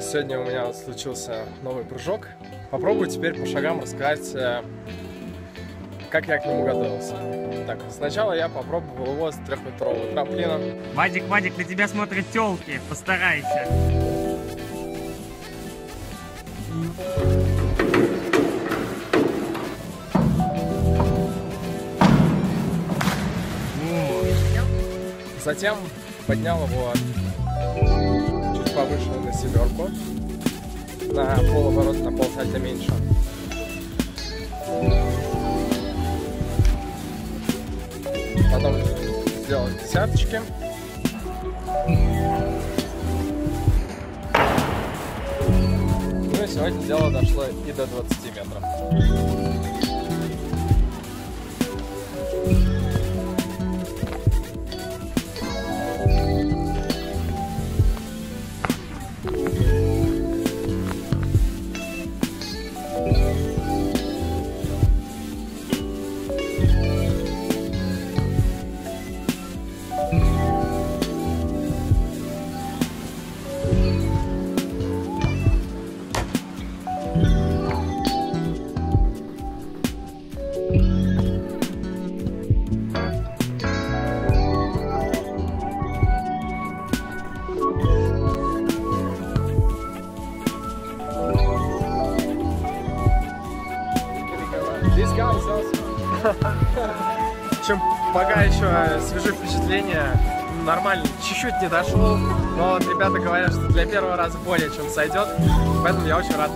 Сегодня у меня случился новый прыжок. Попробую теперь по шагам рассказать, э, как я к нему готовился. Так, сначала я попробовал его с трехметрового трамплина. Вадик, Вадик, на тебя смотрят телки, постарайся. Затем поднял его повыше на семерку, на полоборот, на полсальта меньше. Потом сделал десяточки. Ну и сегодня дело дошло и до 20 метров. Общем, пока еще свежи впечатления, нормально, чуть-чуть не дошел, но вот ребята говорят, что для первого раза более чем сойдет, поэтому я очень рад.